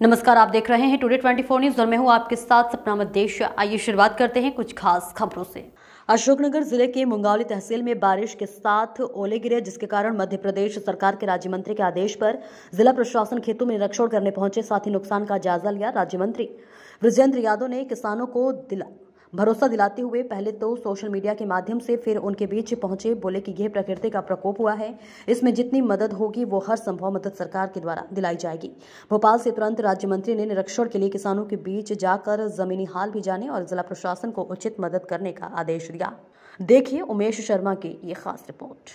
नमस्कार, आप देख रहे हैं टुडे 24 न्यूज़ और मैं हूँ आपके साथ सपना मध्य आइए शुरुआत करते हैं कुछ खास खबरों से। अशोकनगर ज़िले के मुंगावली तहसील में बारिश के साथ ओले गिरे, जिसके कारण मध्य प्रदेश सरकार के राज्य मंत्री के आदेश पर जिला प्रशासन खेतों में निरीक्षण करने पहुँचे, साथ ही नुकसान का जायजा लिया राज्य मंत्री ब्रजेंद्र यादव ने किसानों को दिला भरोसा दिलाते हुए पहले तो सोशल मीडिया के माध्यम से फिर उनके बीच पहुँचे, बोले कि यह प्रकृति का प्रकोप हुआ है। इसमें जितनी मदद होगी, वो हर संभव मदद सरकार के द्वारा दिलाई जाएगी। भोपाल से तुरंत राज्य मंत्री ने निरीक्षण के लिए किसानों के बीच जाकर जमीनी हाल भी जाने और जिला प्रशासन को उचित मदद करने का आदेश दिया। देखिए उमेश शर्मा की ये खास रिपोर्ट।